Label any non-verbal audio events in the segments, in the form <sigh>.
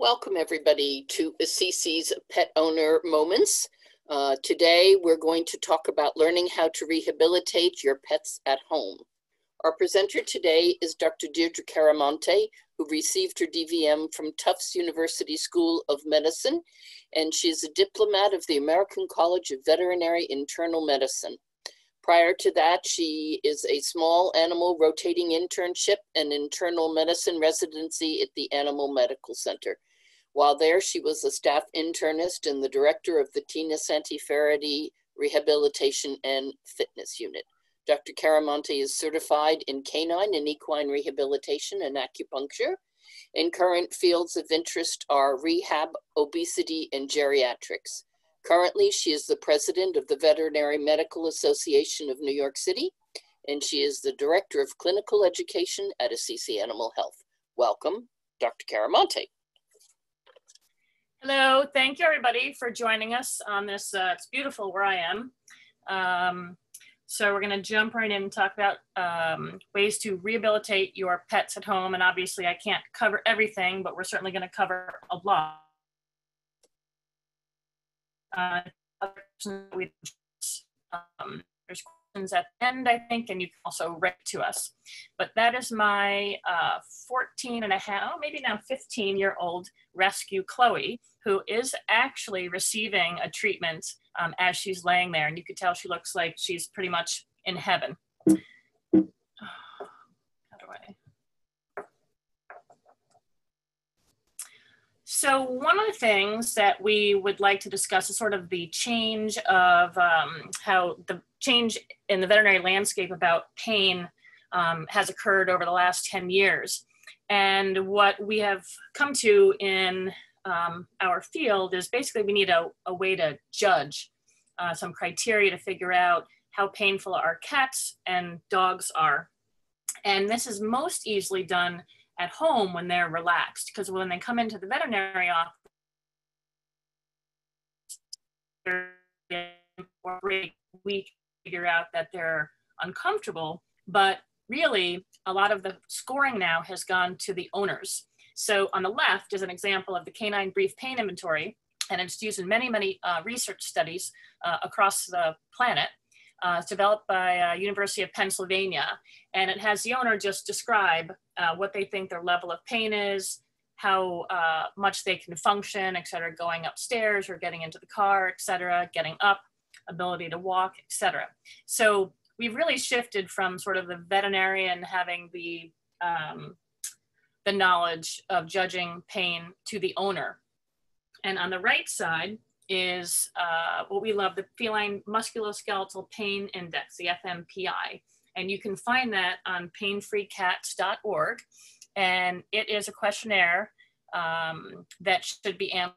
Welcome everybody to Assisi's Pet Owner Moments. Uh, today we're going to talk about learning how to rehabilitate your pets at home. Our presenter today is Dr. Deirdre Chiaramonte, who received her DVM from Tufts University School of Medicine, and she is a diplomat of the American College of Veterinary Internal Medicine. Prior to that, she is a small animal rotating internship and internal medicine residency at the Animal Medical Center. While there, she was a staff internist and the director of the Tina Santi Flaherty Rehabilitation and Fitness Unit. Dr. Chiaramonte is certified in canine and equine rehabilitation and acupuncture. In current fields of interest are rehab, obesity, and geriatrics. Currently, she is the president of the Veterinary Medical Association of New York City, and she is the director of clinical education at Assisi Animal Health. Welcome, Dr. Chiaramonte. Hello, thank you everybody for joining us on this. Uh, it's beautiful where I am. Um, so we're going to jump right in and talk about um, ways to rehabilitate your pets at home. And obviously, I can't cover everything, but we're certainly going to cover a lot. Uh, um, there's questions at the end, I think, and you can also write to us. But that is my uh, 14 and a half, maybe now 15 year old rescue Chloe, who is actually receiving a treatment um, as she's laying there. And you could tell she looks like she's pretty much in heaven. How do I? So one of the things that we would like to discuss is sort of the change of um, how the change in the veterinary landscape about pain um, has occurred over the last 10 years. And what we have come to in um, our field is basically we need a, a way to judge uh, some criteria to figure out how painful our cats and dogs are. And this is most easily done at home when they're relaxed because when they come into the veterinary office we figure out that they're uncomfortable but really a lot of the scoring now has gone to the owners. So on the left is an example of the canine brief pain inventory and it's used in many many uh, research studies uh, across the planet uh, it's developed by uh, University of Pennsylvania, and it has the owner just describe uh, what they think their level of pain is, how uh, much they can function, et cetera, going upstairs or getting into the car, et cetera, getting up, ability to walk, et cetera. So we've really shifted from sort of the veterinarian having the um, the knowledge of judging pain to the owner. And on the right side, is uh, what we love, the Feline Musculoskeletal Pain Index, the FMPI. And you can find that on painfreecats.org. And it is a questionnaire um, that should be answered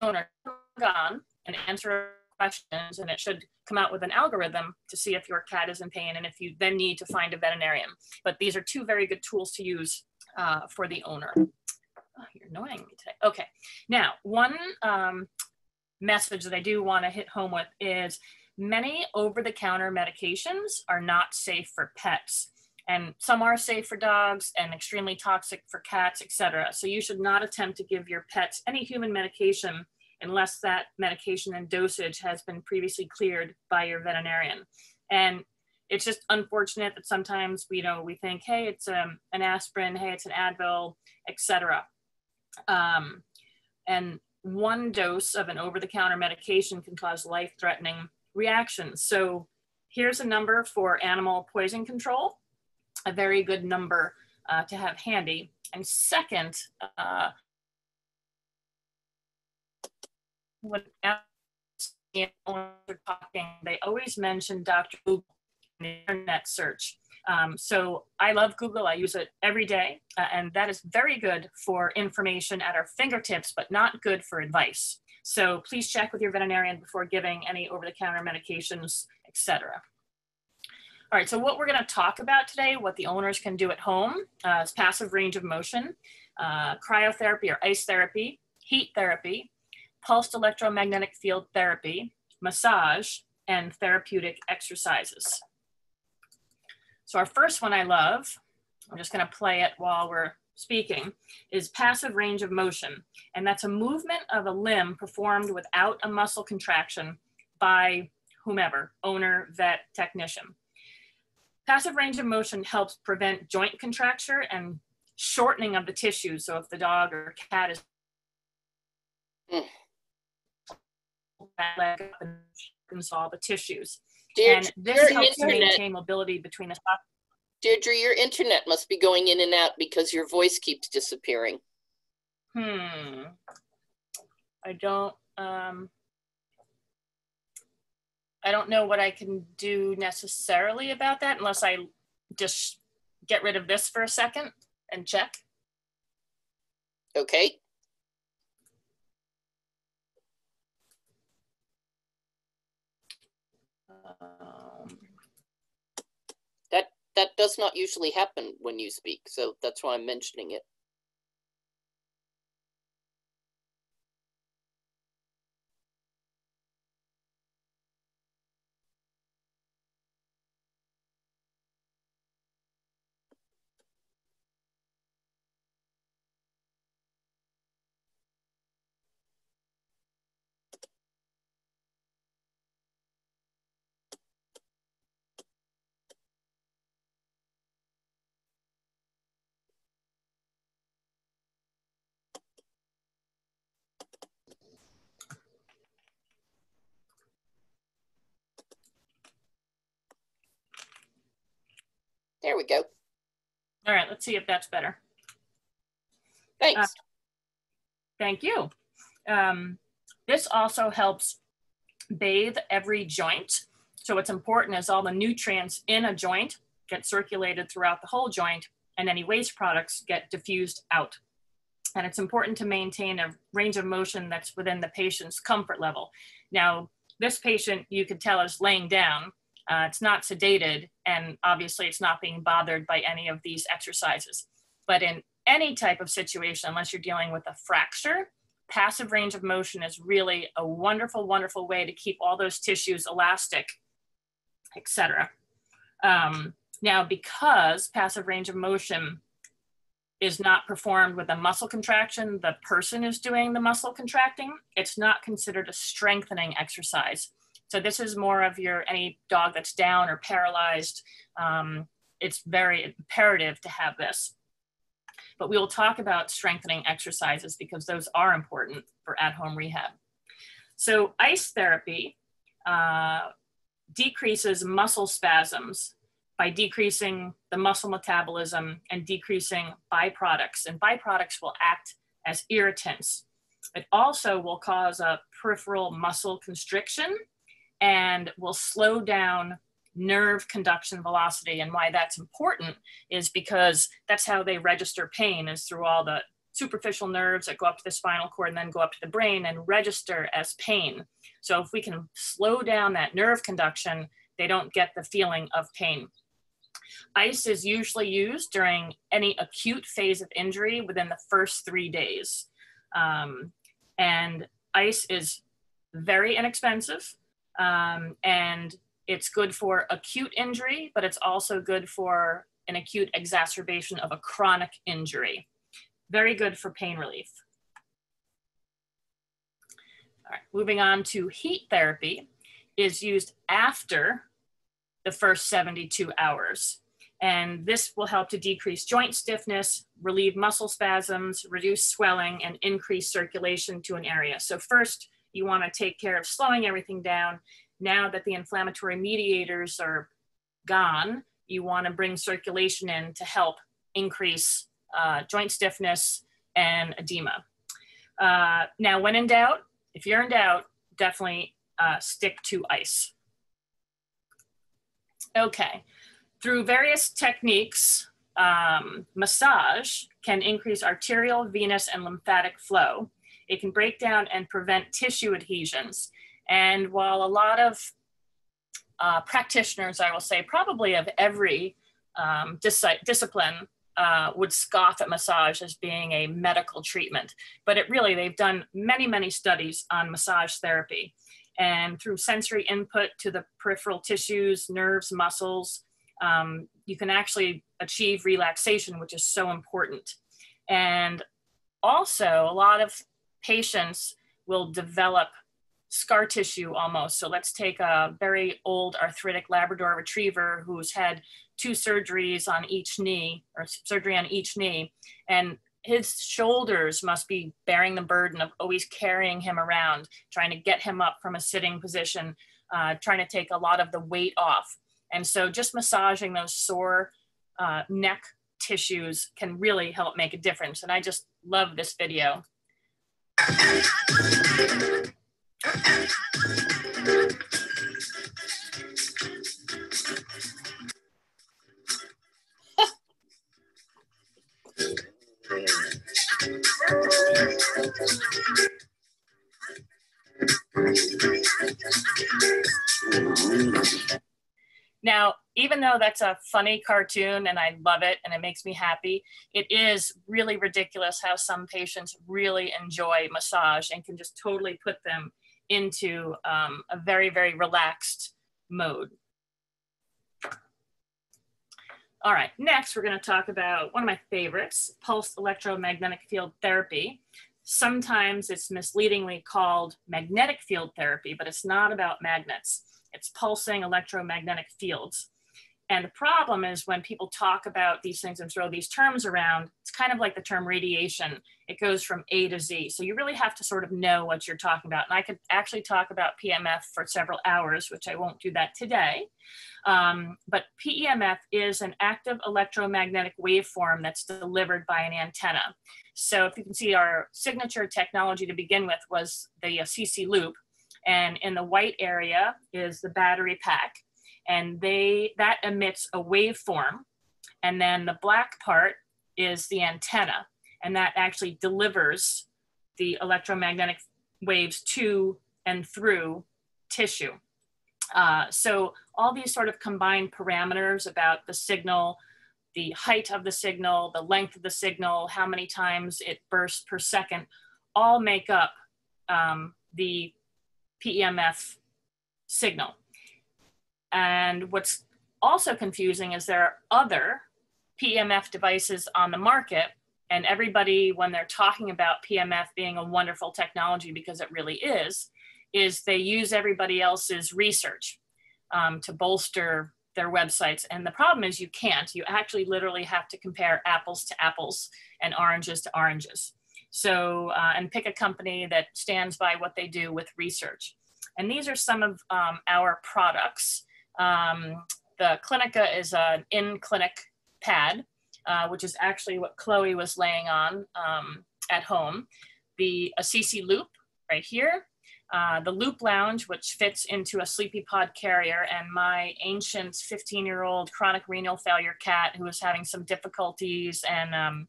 on and answer questions and it should come out with an algorithm to see if your cat is in pain and if you then need to find a veterinarian. But these are two very good tools to use uh, for the owner. Oh, you're annoying me today. Okay. Now, one um, message that I do want to hit home with is many over the counter medications are not safe for pets. And some are safe for dogs and extremely toxic for cats, etc. So you should not attempt to give your pets any human medication unless that medication and dosage has been previously cleared by your veterinarian. And it's just unfortunate that sometimes we you know we think, hey, it's um, an aspirin, hey, it's an Advil, etc. Um, and one dose of an over the counter medication can cause life threatening reactions. So here's a number for animal poison control, a very good number uh, to have handy. And second, uh, when talking, they always mention Dr. Google in the internet search. Um, so I love Google. I use it every day, uh, and that is very good for information at our fingertips, but not good for advice. So please check with your veterinarian before giving any over-the-counter medications, etc. All right, so what we're going to talk about today, what the owners can do at home, uh, is passive range of motion, uh, cryotherapy or ice therapy, heat therapy, pulsed electromagnetic field therapy, massage, and therapeutic exercises. So our first one I love I'm just going to play it while we're speaking, is passive range of motion. And that's a movement of a limb performed without a muscle contraction by whomever, owner, vet, technician. Passive range of motion helps prevent joint contracture and shortening of the tissue. So if the dog or cat is mm. leg up and solve the tissues. And this helps maintain mobility between the Deirdre, your internet must be going in and out because your voice keeps disappearing. Hmm. I don't um I don't know what I can do necessarily about that unless I just get rid of this for a second and check. Okay. That does not usually happen when you speak, so that's why I'm mentioning it. There we go. All right, let's see if that's better. Thanks. Uh, thank you. Um, this also helps bathe every joint. So what's important is all the nutrients in a joint get circulated throughout the whole joint and any waste products get diffused out. And it's important to maintain a range of motion that's within the patient's comfort level. Now, this patient you could tell is laying down uh, it's not sedated, and obviously it's not being bothered by any of these exercises. But in any type of situation, unless you're dealing with a fracture, passive range of motion is really a wonderful, wonderful way to keep all those tissues elastic, etc. Um, now, because passive range of motion is not performed with a muscle contraction, the person is doing the muscle contracting, it's not considered a strengthening exercise. So this is more of your any dog that's down or paralyzed. Um, it's very imperative to have this. But we will talk about strengthening exercises because those are important for at-home rehab. So ice therapy uh, decreases muscle spasms by decreasing the muscle metabolism and decreasing byproducts. And byproducts will act as irritants. It also will cause a peripheral muscle constriction and will slow down nerve conduction velocity. And why that's important is because that's how they register pain is through all the superficial nerves that go up to the spinal cord and then go up to the brain and register as pain. So if we can slow down that nerve conduction, they don't get the feeling of pain. ICE is usually used during any acute phase of injury within the first three days. Um, and ICE is very inexpensive. Um, and it's good for acute injury, but it's also good for an acute exacerbation of a chronic injury. Very good for pain relief. All right, moving on to heat therapy is used after the first 72 hours. And this will help to decrease joint stiffness, relieve muscle spasms, reduce swelling, and increase circulation to an area. So first, you want to take care of slowing everything down. Now that the inflammatory mediators are gone, you want to bring circulation in to help increase uh, joint stiffness and edema. Uh, now, when in doubt, if you're in doubt, definitely uh, stick to ice. Okay, through various techniques, um, massage can increase arterial, venous, and lymphatic flow. It can break down and prevent tissue adhesions. And while a lot of uh, practitioners, I will say, probably of every um, dis discipline, uh, would scoff at massage as being a medical treatment. But it really, they've done many, many studies on massage therapy. And through sensory input to the peripheral tissues, nerves, muscles, um, you can actually achieve relaxation, which is so important. And also, a lot of patients will develop scar tissue almost. So let's take a very old arthritic Labrador retriever who's had two surgeries on each knee or surgery on each knee. And his shoulders must be bearing the burden of always carrying him around, trying to get him up from a sitting position, uh, trying to take a lot of the weight off. And so just massaging those sore uh, neck tissues can really help make a difference. And I just love this video. Now, even though that's a funny cartoon and I love it and it makes me happy, it is really ridiculous how some patients really enjoy massage and can just totally put them into um, a very, very relaxed mode. All right, next we're gonna talk about one of my favorites, pulse electromagnetic field therapy. Sometimes it's misleadingly called magnetic field therapy, but it's not about magnets. It's pulsing electromagnetic fields. And the problem is when people talk about these things and throw these terms around, it's kind of like the term radiation. It goes from A to Z. So you really have to sort of know what you're talking about. And I could actually talk about PEMF for several hours, which I won't do that today. Um, but PEMF is an active electromagnetic waveform that's delivered by an antenna. So if you can see our signature technology to begin with was the uh, CC loop. And in the white area is the battery pack and they that emits a waveform and then the black part is the antenna and that actually delivers the electromagnetic waves to and through tissue. Uh, so all these sort of combined parameters about the signal the height of the signal the length of the signal how many times it bursts per second all make up um, the PEMF signal and what's also confusing is there are other PMF devices on the market and everybody when they're talking about PMF being a wonderful technology because it really is is they use everybody else's research um, to bolster their websites. And the problem is you can't. You actually literally have to compare apples to apples and oranges to oranges. So uh, and pick a company that stands by what they do with research. And these are some of um, our products um, the Clinica is an in-clinic pad, uh, which is actually what Chloe was laying on um, at home. The Assisi Loop right here, uh, the Loop Lounge, which fits into a Sleepy Pod carrier, and my ancient 15-year-old chronic renal failure cat who was having some difficulties and um,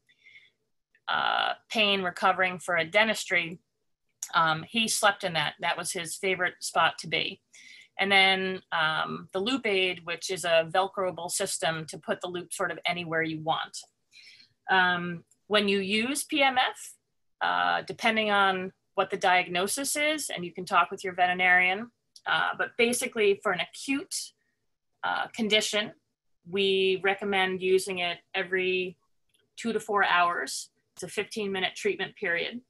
uh, pain recovering for a dentistry, um, he slept in that. That was his favorite spot to be. And then um, the loop aid, which is a Velcroable system to put the loop sort of anywhere you want. Um, when you use PMF, uh, depending on what the diagnosis is, and you can talk with your veterinarian, uh, but basically for an acute uh, condition, we recommend using it every two to four hours. It's a 15 minute treatment period.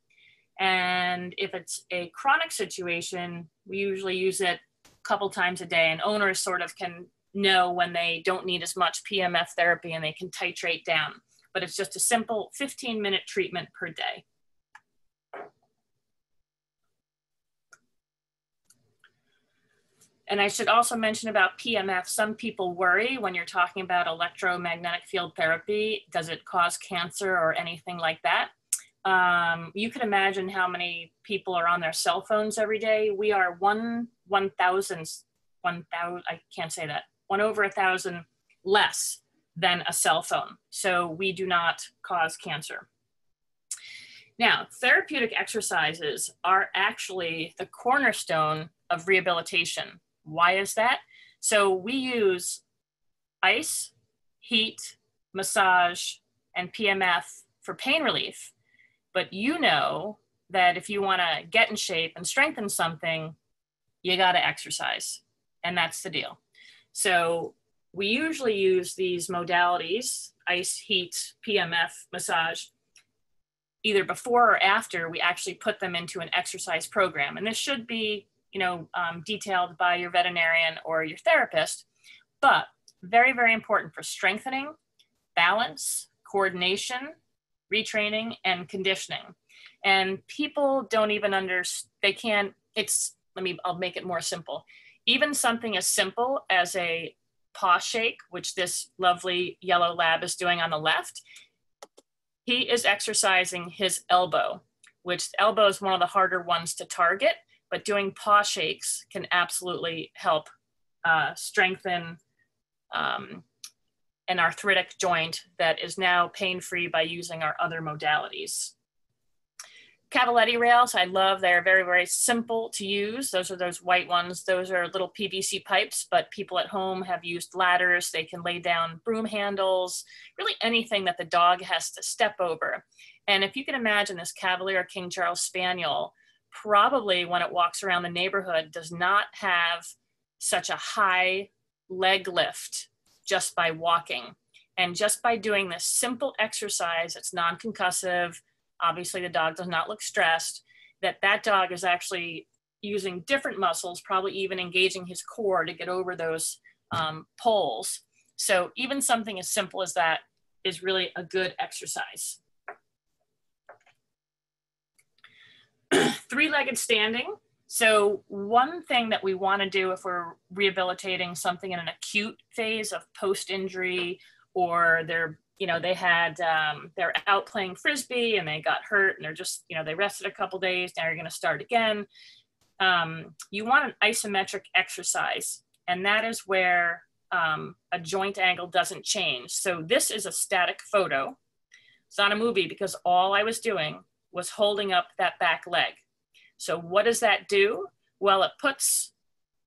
And if it's a chronic situation, we usually use it couple times a day and owners sort of can know when they don't need as much PMF therapy and they can titrate down. But it's just a simple 15 minute treatment per day. And I should also mention about PMF, Some people worry when you're talking about electromagnetic field therapy, does it cause cancer or anything like that? Um, you can imagine how many people are on their cell phones every day. We are one one thousand, one thousand. I can't say that. One over a thousand less than a cell phone. So we do not cause cancer. Now, therapeutic exercises are actually the cornerstone of rehabilitation. Why is that? So we use ice, heat, massage, and PMF for pain relief but you know that if you want to get in shape and strengthen something, you got to exercise. And that's the deal. So we usually use these modalities, ice, heat, PMF, massage, either before or after we actually put them into an exercise program. And this should be, you know, um, detailed by your veterinarian or your therapist, but very, very important for strengthening, balance, coordination, retraining, and conditioning. And people don't even understand, they can't, it's, let me, I'll make it more simple. Even something as simple as a paw shake, which this lovely yellow lab is doing on the left, he is exercising his elbow, which elbow is one of the harder ones to target, but doing paw shakes can absolutely help uh, strengthen um, an arthritic joint that is now pain-free by using our other modalities. Cavaletti rails, I love. They're very, very simple to use. Those are those white ones. Those are little PVC pipes, but people at home have used ladders. They can lay down broom handles, really anything that the dog has to step over. And if you can imagine this Cavalier King Charles Spaniel, probably when it walks around the neighborhood, does not have such a high leg lift just by walking. And just by doing this simple exercise, it's non-concussive, obviously the dog does not look stressed, that that dog is actually using different muscles, probably even engaging his core to get over those um, poles. So even something as simple as that is really a good exercise. <clears throat> Three-legged standing. So one thing that we want to do if we're rehabilitating something in an acute phase of post-injury or they're you know they had um, they're out playing frisbee and they got hurt and they're just you know they rested a couple days now you're going to start again. Um, you want an isometric exercise and that is where um, a joint angle doesn't change. So this is a static photo. It's not a movie because all i was doing was holding up that back leg so what does that do well it puts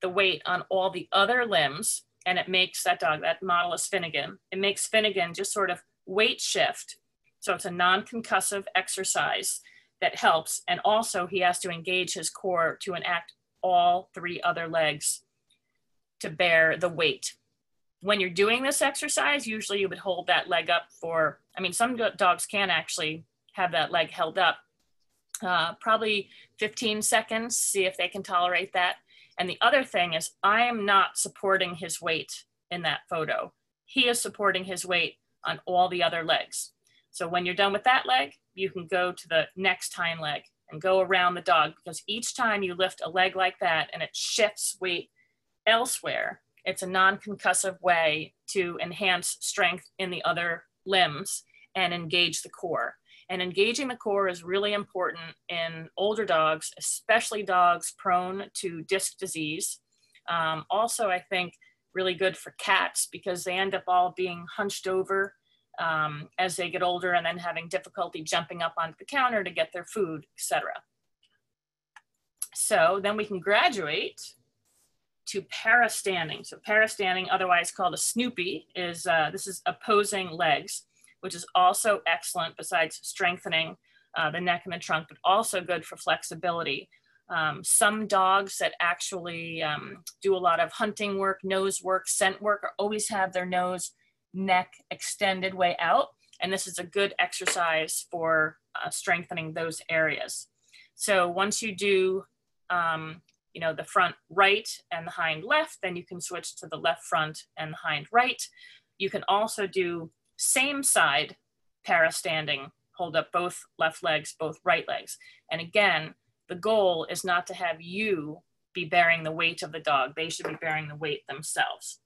the weight on all the other limbs and it makes that dog, that model is Finnegan, it makes Finnegan just sort of weight shift. So it's a non-concussive exercise that helps. And also he has to engage his core to enact all three other legs to bear the weight. When you're doing this exercise, usually you would hold that leg up for, I mean, some dogs can actually have that leg held up uh, probably 15 seconds, see if they can tolerate that. And the other thing is, I am not supporting his weight in that photo. He is supporting his weight on all the other legs. So when you're done with that leg, you can go to the next hind leg and go around the dog because each time you lift a leg like that and it shifts weight elsewhere, it's a non-concussive way to enhance strength in the other limbs and engage the core. And engaging the core is really important in older dogs, especially dogs prone to disc disease. Um, also, I think really good for cats because they end up all being hunched over um, as they get older and then having difficulty jumping up onto the counter to get their food, etc. So then we can graduate to para standing. So para standing, otherwise called a snoopy, is uh, this is opposing legs which is also excellent besides strengthening uh, the neck and the trunk, but also good for flexibility. Um, some dogs that actually um, do a lot of hunting work, nose work, scent work, always have their nose, neck extended way out. And this is a good exercise for uh, strengthening those areas. So once you do, um, you know, the front right and the hind left, then you can switch to the left front and the hind right. You can also do same side para standing, hold up both left legs, both right legs. And again, the goal is not to have you be bearing the weight of the dog. They should be bearing the weight themselves.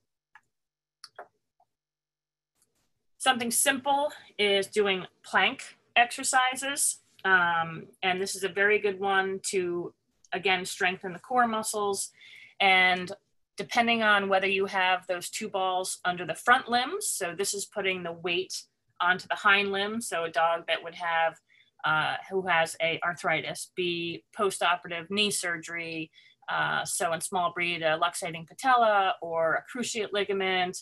Something simple is doing plank exercises. Um, and this is a very good one to, again, strengthen the core muscles. And depending on whether you have those two balls under the front limbs. So this is putting the weight onto the hind limb. So a dog that would have, uh, who has a arthritis, be post-operative knee surgery, uh, so in small breed, a luxating patella or a cruciate ligament,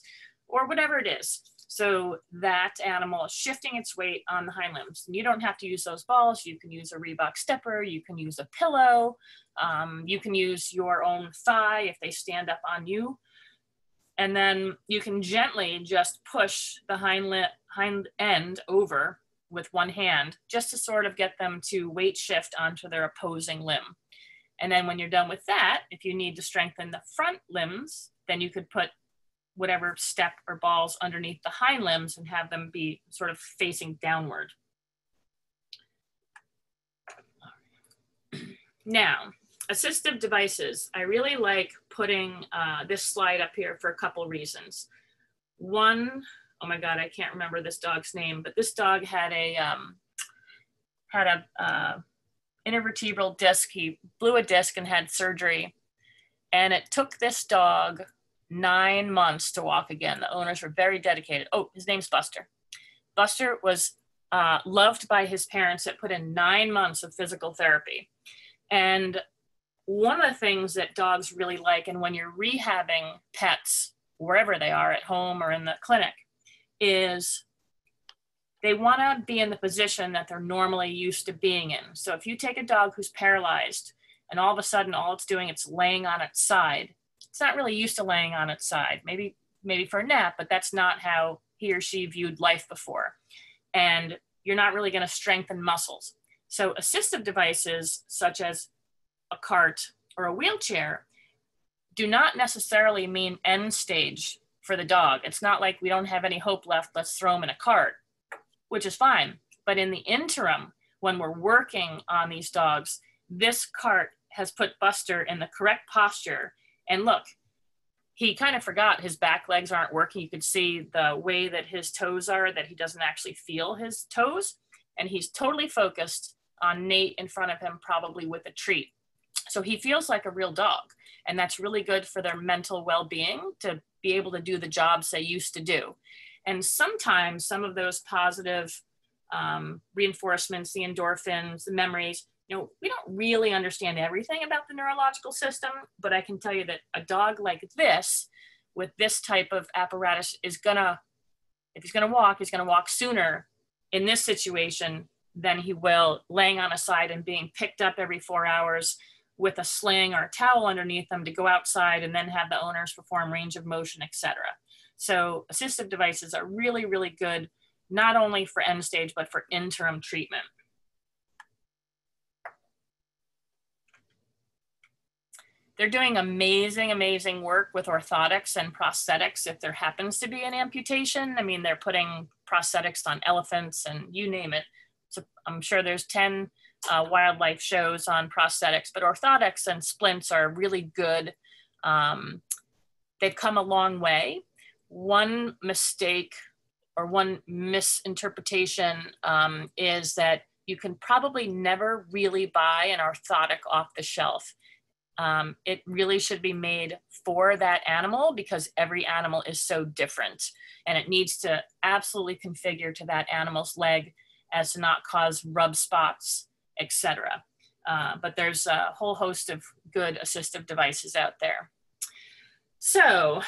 or whatever it is. So that animal is shifting its weight on the hind limbs. And you don't have to use those balls. You can use a Reebok stepper. You can use a pillow. Um, you can use your own thigh if they stand up on you. And then you can gently just push the hind, hind end over with one hand just to sort of get them to weight shift onto their opposing limb. And then when you're done with that, if you need to strengthen the front limbs, then you could put whatever step or balls underneath the hind limbs and have them be sort of facing downward. Now, assistive devices. I really like putting uh, this slide up here for a couple reasons. One, oh my God, I can't remember this dog's name, but this dog had a, um, had a uh, intervertebral disc. He blew a disc and had surgery. And it took this dog nine months to walk again. The owners were very dedicated. Oh, his name's Buster. Buster was uh, loved by his parents that put in nine months of physical therapy. And one of the things that dogs really like, and when you're rehabbing pets, wherever they are, at home or in the clinic, is they want to be in the position that they're normally used to being in. So if you take a dog who's paralyzed and all of a sudden all it's doing it's laying on its side, it's not really used to laying on its side. Maybe maybe for a nap, but that's not how he or she viewed life before. And you're not really going to strengthen muscles. So assistive devices such as a cart or a wheelchair do not necessarily mean end stage for the dog. It's not like we don't have any hope left, let's throw him in a cart, which is fine. But in the interim, when we're working on these dogs, this cart has put Buster in the correct posture. And look, he kind of forgot his back legs aren't working. You could see the way that his toes are, that he doesn't actually feel his toes. And he's totally focused on Nate in front of him, probably with a treat. So he feels like a real dog. And that's really good for their mental well being to be able to do the jobs they used to do. And sometimes some of those positive um, reinforcements, the endorphins, the memories, you know, we don't really understand everything about the neurological system, but I can tell you that a dog like this, with this type of apparatus, is gonna, if he's gonna walk, he's gonna walk sooner in this situation than he will laying on a side and being picked up every four hours with a sling or a towel underneath them to go outside and then have the owners perform range of motion, etc. So assistive devices are really, really good, not only for end stage, but for interim treatment. They're doing amazing, amazing work with orthotics and prosthetics if there happens to be an amputation. I mean, they're putting prosthetics on elephants and you name it. So I'm sure there's 10 uh, wildlife shows on prosthetics, but orthotics and splints are really good. Um, they've come a long way. One mistake or one misinterpretation um, is that you can probably never really buy an orthotic off the shelf. Um, it really should be made for that animal because every animal is so different and it needs to absolutely configure to that animal's leg as to not cause rub spots etc. Uh, but there's a whole host of good assistive devices out there. So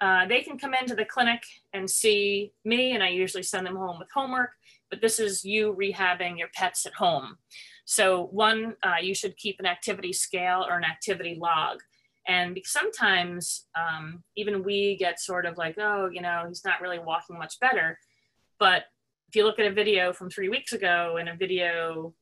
uh, they can come into the clinic and see me, and I usually send them home with homework, but this is you rehabbing your pets at home. So one, uh, you should keep an activity scale or an activity log. And sometimes um, even we get sort of like, oh, you know, he's not really walking much better. But if you look at a video from three weeks ago and a video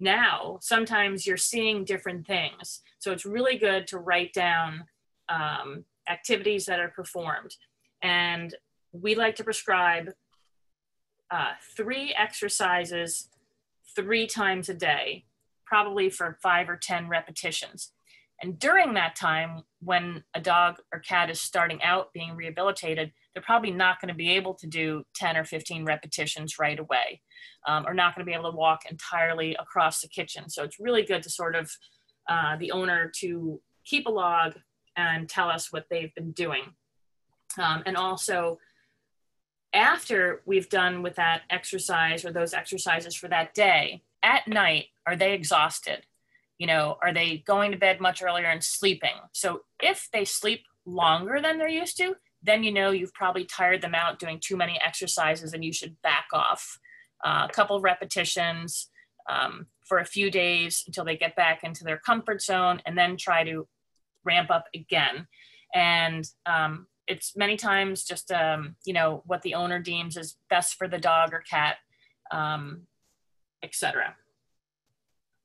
now, sometimes you're seeing different things. So it's really good to write down um, activities that are performed. And we like to prescribe uh, three exercises three times a day, probably for five or 10 repetitions. And during that time, when a dog or cat is starting out being rehabilitated, they're probably not going to be able to do 10 or 15 repetitions right away, um, or not going to be able to walk entirely across the kitchen. So it's really good to sort of uh, the owner to keep a log and tell us what they've been doing. Um, and also, after we've done with that exercise or those exercises for that day, at night, are they exhausted? you know are they going to bed much earlier and sleeping? So if they sleep longer than they're used to then you know you've probably tired them out doing too many exercises and you should back off. Uh, a couple repetitions um, for a few days until they get back into their comfort zone and then try to ramp up again. And um, it's many times just um, you know what the owner deems is best for the dog or cat, um, etc.